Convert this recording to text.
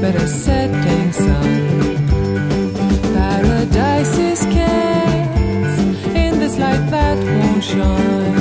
but a setting sun. Paradise is cast in this light that won't shine.